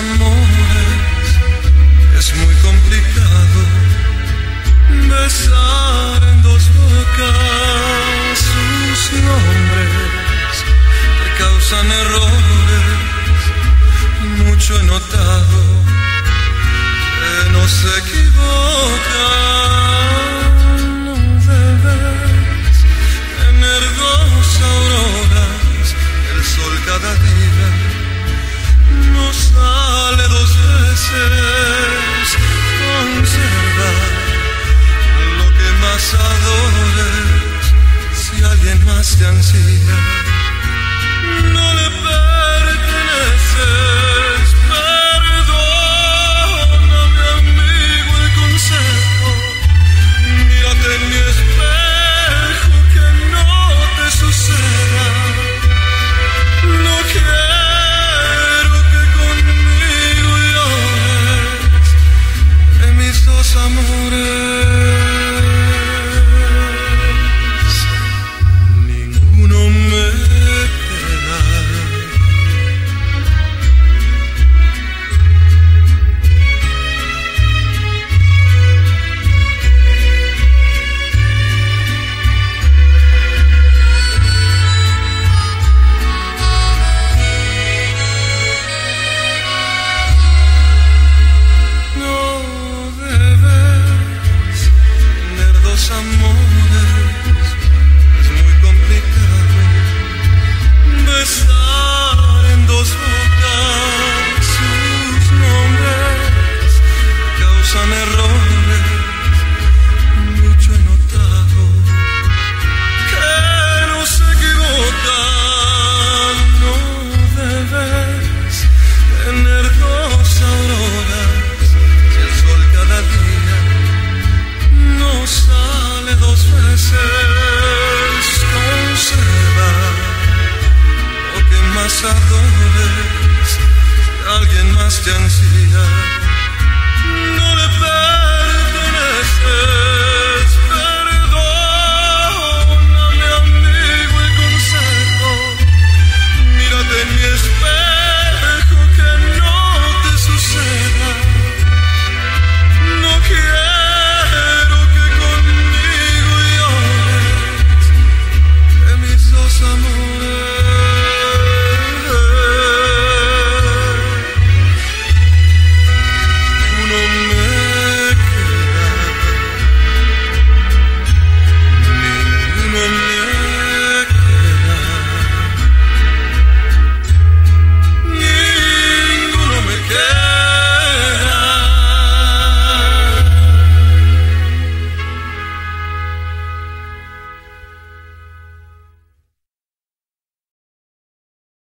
amores. Es muy complicado besar en dos bocas sus nombres. Te causan errores mucho he notado que nos equivocan. más. amores es muy complicado besar. los alguien más te ansía.